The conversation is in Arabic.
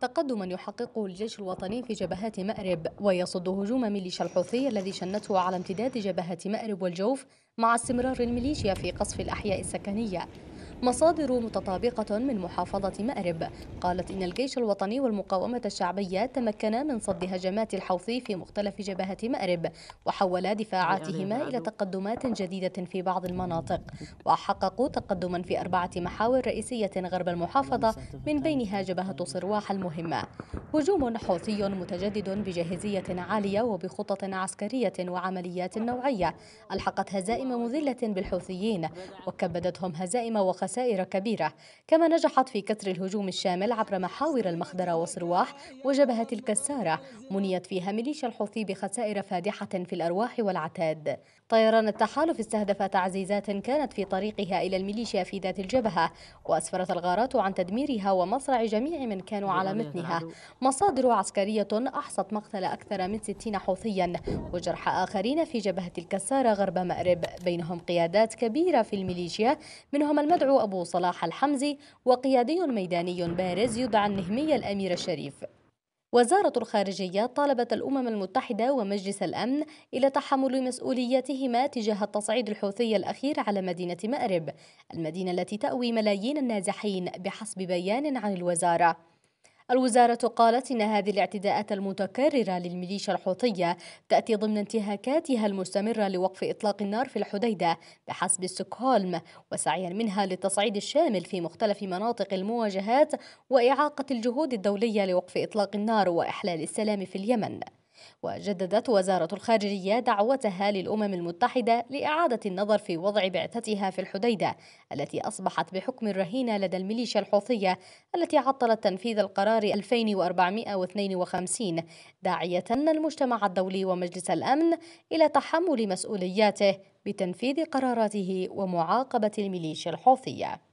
تقدما يحققه الجيش الوطني في جبهات مأرب ويصد هجوم ميليشيا الحوثي الذي شنته على امتداد جبهات مأرب والجوف مع استمرار الميليشيا في قصف الأحياء السكنية. مصادر متطابقة من محافظة مأرب. قالت إن الجيش الوطني والمقاومة الشعبية تمكنا من صد هجمات الحوثي في مختلف جبهات مأرب وحولا دفاعاتهما إلى تقدمات جديدة في بعض المناطق. وحققوا تقدما في أربعة محاور رئيسية غرب المحافظة من بينها جبهة صرواح المهمة. هجوم حوثي متجدد بجاهزية عالية وبخطط عسكرية وعمليات نوعية. ألحقت هزائم مذلة بالحوثيين وكبدتهم هزائم وخسائر خسائر كبيرة كما نجحت في كسر الهجوم الشامل عبر محاور المخدرة وصرواح وجبهة الكسارة منيت فيها ميليشيا الحوثي بخسائر فادحة في الأرواح والعتاد. طيران التحالف استهدف تعزيزات كانت في طريقها إلى الميليشيا في ذات الجبهة وأسفرت الغارات عن تدميرها ومصرع جميع من كانوا على متنها. مصادر عسكرية أحصت مقتل أكثر من 60 حوثيا وجرح آخرين في جبهة الكسارة غرب مأرب. بينهم قيادات كبيرة في الميليشيا منهم المدعو أبو صلاح الحمزي وقيادي ميداني بارز يدعى النهمي الأمير الشريف. وزارة الخارجية طالبت الأمم المتحدة ومجلس الأمن إلى تحمل مسؤوليتهما تجاه التصعيد الحوثي الأخير على مدينة مأرب المدينة التي تأوي ملايين النازحين بحسب بيان عن الوزارة. الوزارة قالت إن هذه الاعتداءات المتكررة للميليشيا الحوثية تأتي ضمن انتهاكاتها المستمرة لوقف إطلاق النار في الحديدة بحسب ستوكهولم وسعيا منها للتصعيد الشامل في مختلف مناطق المواجهات وإعاقة الجهود الدولية لوقف إطلاق النار وإحلال السلام في اليمن. وجددت وزارة الخارجية دعوتها للأمم المتحدة لإعادة النظر في وضع بعثتها في الحديدة التي أصبحت بحكم الرهينة لدى الميليشيا الحوثية التي عطلت تنفيذ القرار 2452 داعية المجتمع الدولي ومجلس الأمن إلى تحمل مسؤولياته بتنفيذ قراراته ومعاقبة الميليشيا الحوثية.